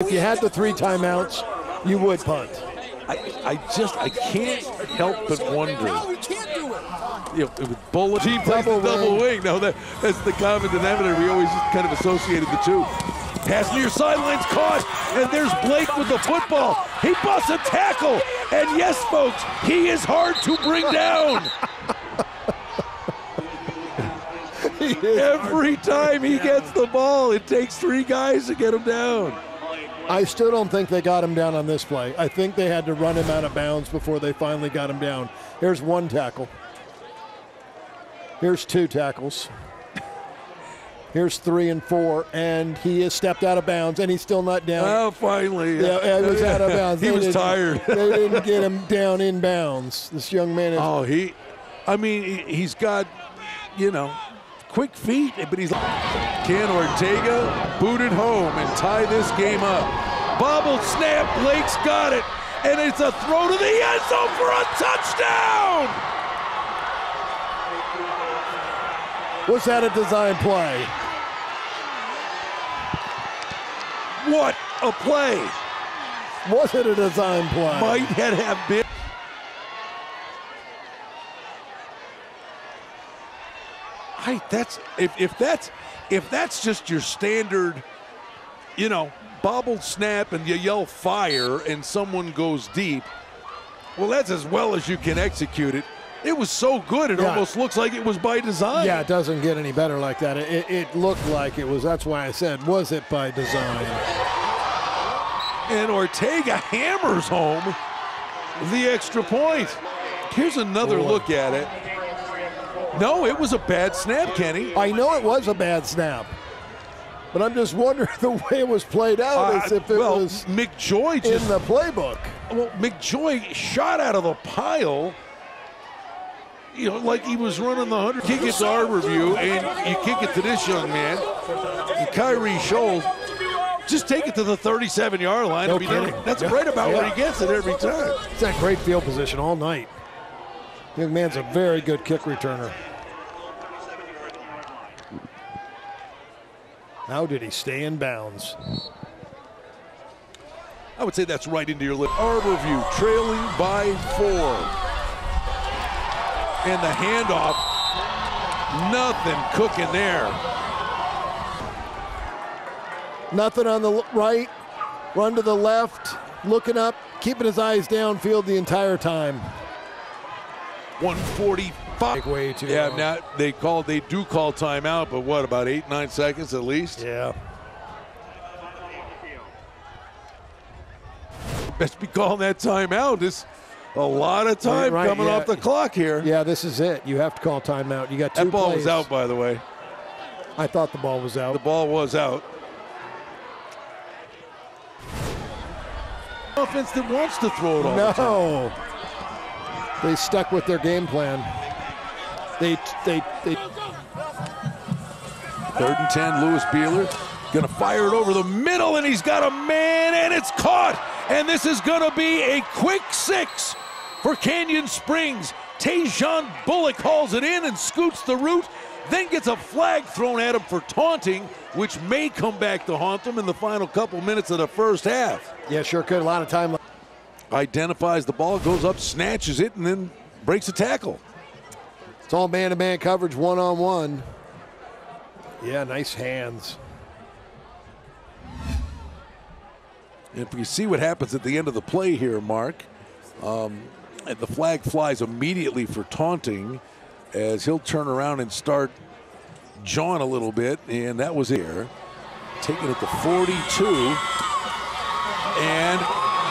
If you had the three timeouts, you would punt. I, I just I can't help but wonder. You know, with Bullet, he plays the Double double wing. wing. No, that, that's the common denominator. We always just kind of associated the two. Pass near sidelines caught, and there's Blake with the football. He busts a tackle, and yes, folks, he is hard to bring down. Every time he gets the ball, it takes three guys to get him down. I still don't think they got him down on this play. I think they had to run him out of bounds before they finally got him down. Here's one tackle. Here's two tackles. Here's three and four, and he has stepped out of bounds, and he's still not down. Oh, finally. yeah, he was out of bounds. he They was tired. they didn't get him down in bounds. This young man is. Oh, he, I mean, he- he's got, you know, quick feet, but he's. Can Ortega boot it home and tie this game up? Bobbled snap, Blake's got it, and it's a throw to the end zone for a touchdown! Was that a design play? What a play! Was it a design play? Might have been. I, that's if, if that's if that's just your standard, you know, bobbled snap and you yell fire and someone goes deep. Well, that's as well as you can execute it. It was so good, it Yeah. almost looks like it was by design. Yeah, it doesn't get any better like that. It, it, it looked like it was. That's why I said, was it by design? And Ortega hammers home the extra point. Here's another Boy. look at it. No, it was a bad snap, Kenny. I know it was a bad snap, but I'm just wondering the way it was played out as Uh, if it well, was McJoy just in the playbook. well, McJoy shot out of the pile. You know, like he was running the hundred. Kick it to Arborview, and you kick it to this young man, and Kyrie Scholes. Just take it to the 37 yard line. No. That's Yeah. right about where he gets it every time. It's that great field position all night. Young man's a very good kick returner. How did he stay in bounds? I would say that's right into your lip. Arborview trailing by four. And the handoff, nothing cooking there. Nothing on the right, run to the left, looking up, keeping his eyes downfield the entire time. 145. Take way too Yeah, long. now they called. They do call timeout, but what about eight, nine seconds at least? Yeah. Best be calling that timeout. This a lot of time Right, coming yeah. off the clock here. Yeah, this is it. You have to call timeout. You got two that ball plays. was out, by the way. I thought the ball was out. The ball was out. Offense that wants to throw it all the time. No. They stuck with their game plan. They they they Third and 10, Lewis Beeler. Gonna fire it over the middle, and he's got a man, and it's caught. And this is gonna be a quick six for Canyon Springs. Tajon Bullock hauls it in and scoots the route, then gets a flag thrown at him for taunting, which may come back to haunt them in the final couple minutes of the first half. yeah, sure could. A lot of time. Identifies the ball, goes up, snatches it, and then breaks a tackle. It's all man-to-man coverage, one-on-one. Yeah, nice hands. If you see what happens at the end of the play here, Mark, um, the flag flies immediately for taunting as he'll turn around and start jawing a little bit, and that was here. Taking it to 42. And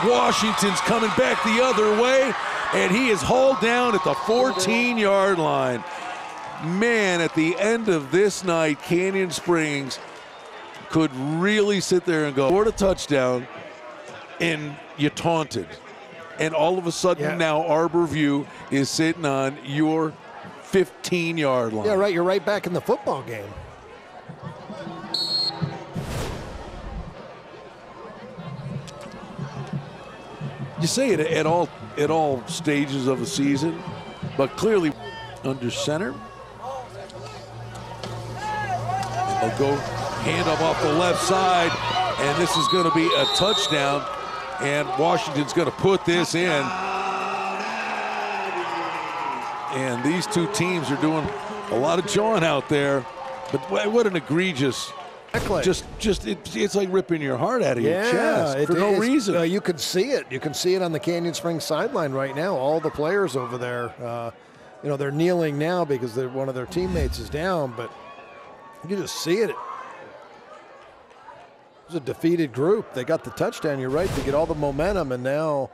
Washington's coming back the other way, and he is hauled down at the 14 yard line. Man, at the end of this night, Canyon Springs could really sit there and go, scored a touchdown, and you taunted. And all of a sudden Yeah. now Arborview is sitting on your 15 yard line. Yeah, right. You're right back in the football game. You say it at all at all stages of the season, but clearly under center. They'll go hand up off the left side. And this is going to be a touchdown. And Washington's going to put this in. And these two teams are doing a lot of jawing out there. But what an egregious Exactly. just just it, it's like ripping your heart out of yeah, your chest it for no reason. Uh, you can see it. You can see it on the Canyon Springs sideline right now. All the players over there, uh, you know, they're kneeling now because they're, one of their teammates is down, but you can just see it. It was a defeated group. They got the touchdown. You're right. They get all the momentum, and now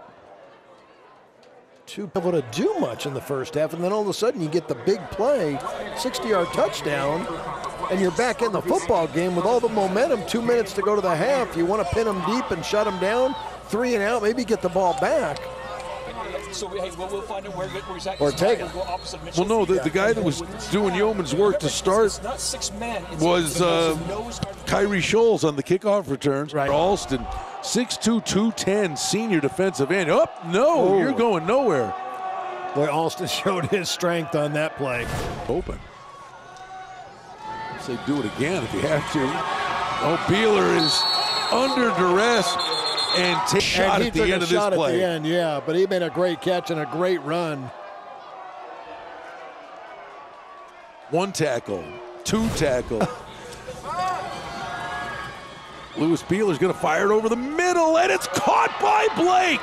two able to do much in the first half, and then all of a sudden you get the big play, 60-yard touchdown, and you're back in the football game with all the momentum. Two minutes to go to the half. You want to pin them deep and shut them down, three and out, maybe get the ball back. So hey, we'll, we'll find out where, where exactly Or take it. We'll go opposite Mitchell. well, no, the, the guy that was doing yeoman's work to start It's not six men. It's was the uh, nose- nose guard. Kyrie Scholes on the kickoff returns. Right. Alston, 6'2", 210, senior defensive end. Up, no, Oh. you're going nowhere. Boy, Alston showed his strength on that play. Open. Say do it again if you have to. Oh, Beeler is under duress and take shot and at the end of this play. the end, yeah, but he made a great catch and a great run. One tackle, two tackle. Lewis Beeler's going to fire it over the middle, and it's caught by Blake.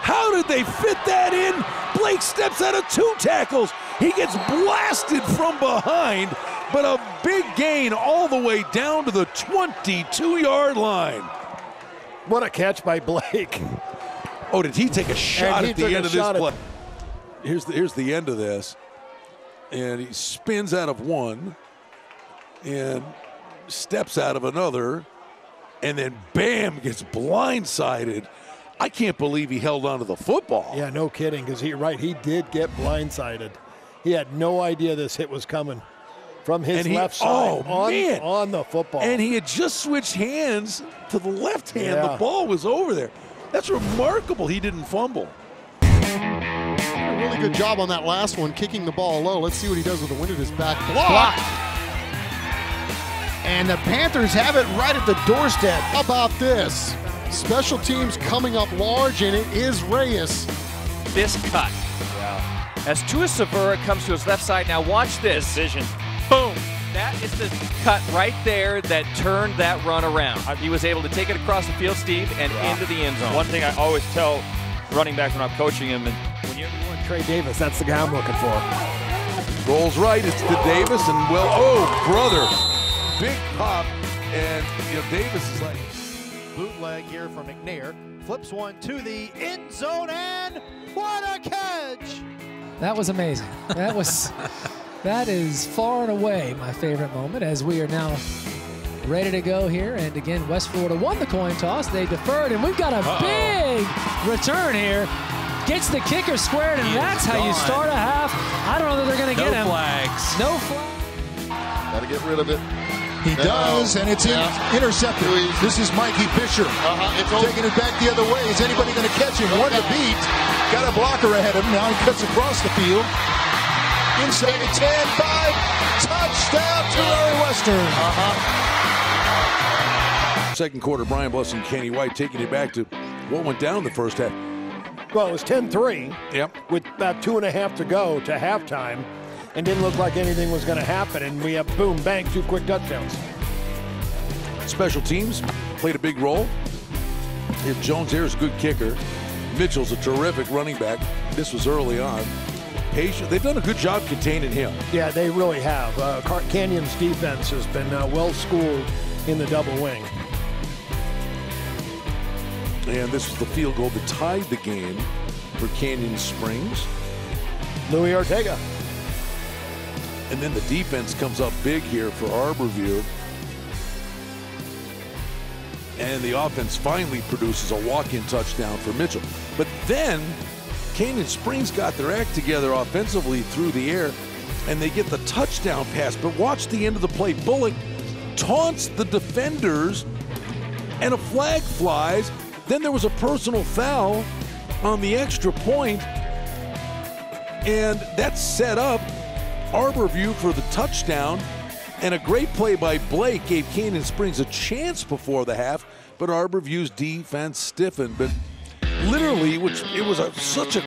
How did they fit that in? Blake steps out of two tackles. He gets blasted from behind, but a big gain all the way down to the 22 yard line. What a catch by Blake. Oh, did he take a shot at the end of this play? Here's the, here's the end of this. And he spins out of one and steps out of another. And then bam, gets blindsided. I can't believe he held on to the football. Yeah, no kidding, because he right, he did get blindsided. He had no idea this hit was coming from his And he- left side oh, on, man. on the football. And he had just switched hands to the left hand. Yeah. The ball was over there. That's remarkable he didn't fumble. A really good job on that last one, kicking the ball low. Let's see what he does with the wind at his back. Block. And the Panthers have it right at the doorstep. How about this? Special teams coming up large, and it is Reyes. this cut. As Tua Savura comes to his left side, now watch this. Vision. Boom. That is the cut right there that turned that run around. He was able to take it across the field, Steve, and into the end zone. One thing I always tell running backs when I'm coaching them, and when you Trey Davis, that's the guy I'm looking for. Rolls right. It's to Davis, and well, oh, brother, big pop, and you know Davis is like. Bootleg here from McNair. Flips one to the end zone, and what a catch! That was amazing. That was that is far and away my favorite moment as we are now ready to go here. And again, West Florida won the coin toss. They deferred, and we've got a big return here. Gets the kicker squared, and that's how you start a half. I don't know that they're going to get him. No flags. No flag. Got to get rid of it. He No. does, and it's in- Yeah. intercepted. This is Mikey Fisher. Uh-huh. It's over. Taking it back the other way. Is anybody going to catch him? One to beat. Got a blocker ahead of him. Now he cuts across the field. Inside the 10, 5. Touchdown, Tulare Western. Second quarter, Brian Bless and Kenny White taking it back to what went down the first half. Well, it was 10-3 Yep. with about two and a half to go to halftime, and didn't look like anything was going to happen. And we have boom, bang, two quick touchdowns. Special teams played a big role. If Jones here is a good kicker, Mitchell's a terrific running back. This was early on. Patient. They've done a good job containing him. Yeah, they really have. Uh, Canyon's defense has been uh, well schooled in the double wing. And this was the field goal that tied the game for Canyon Springs. Louis Ortega. And then the defense comes up big here for Arborview. And the offense finally produces a walk-in touchdown for Mitchell. But then Canyon Springs got their act together offensively through the air, and they get the touchdown pass. But watch the end of the play. Bullock taunts the defenders, and a flag flies. Then there was a personal foul on the extra point, and that set up Arborview for the touchdown. And a great play by Blake gave Canyon Springs a chance before the half. but Arborview's defense stiffened. But literally, which it was a, such a